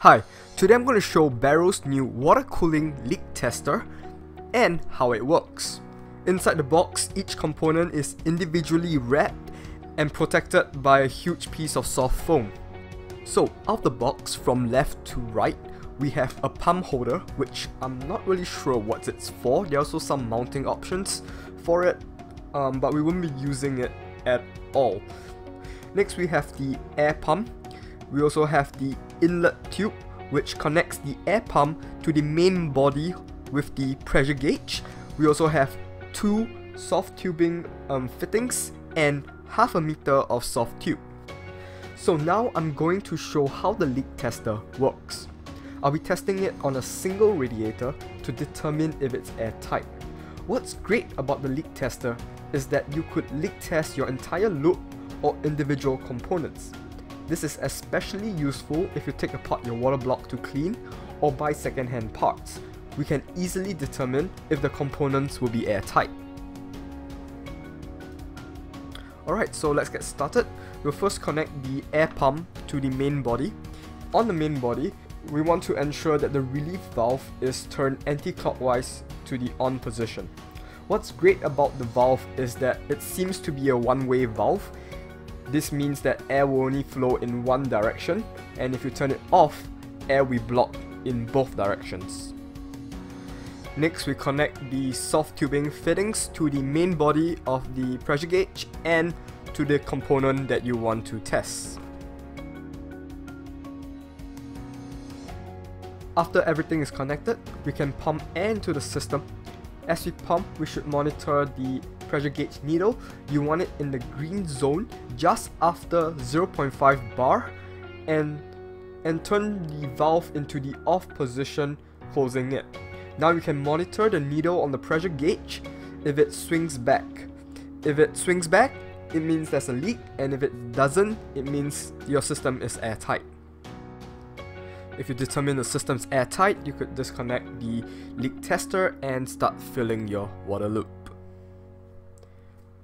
Hi, today I'm going to show Barrow's new water cooling leak tester and how it works. Inside the box, each component is individually wrapped and protected by a huge piece of soft foam. So out of the box from left to right, we have a pump holder, which I'm not really sure what it's for. There are also some mounting options for it, um, but we won't be using it at all. Next we have the air pump. We also have the inlet tube which connects the air pump to the main body with the pressure gauge. We also have two soft tubing um, fittings and half a meter of soft tube. So now I'm going to show how the leak tester works. I'll be testing it on a single radiator to determine if it's airtight. What's great about the leak tester is that you could leak test your entire loop or individual components. This is especially useful if you take apart your water block to clean or buy second-hand parts. We can easily determine if the components will be airtight. Alright, so let's get started. We'll first connect the air pump to the main body. On the main body, we want to ensure that the relief valve is turned anti-clockwise to the on position. What's great about the valve is that it seems to be a one-way valve this means that air will only flow in one direction, and if you turn it off, air will block in both directions. Next, we connect the soft tubing fittings to the main body of the pressure gauge and to the component that you want to test. After everything is connected, we can pump air into the system. As we pump, we should monitor the pressure gauge needle, you want it in the green zone just after 0.5 bar and, and turn the valve into the off position closing it. Now you can monitor the needle on the pressure gauge if it swings back. If it swings back, it means there's a leak and if it doesn't, it means your system is airtight. If you determine the system's airtight, you could disconnect the leak tester and start filling your water loop.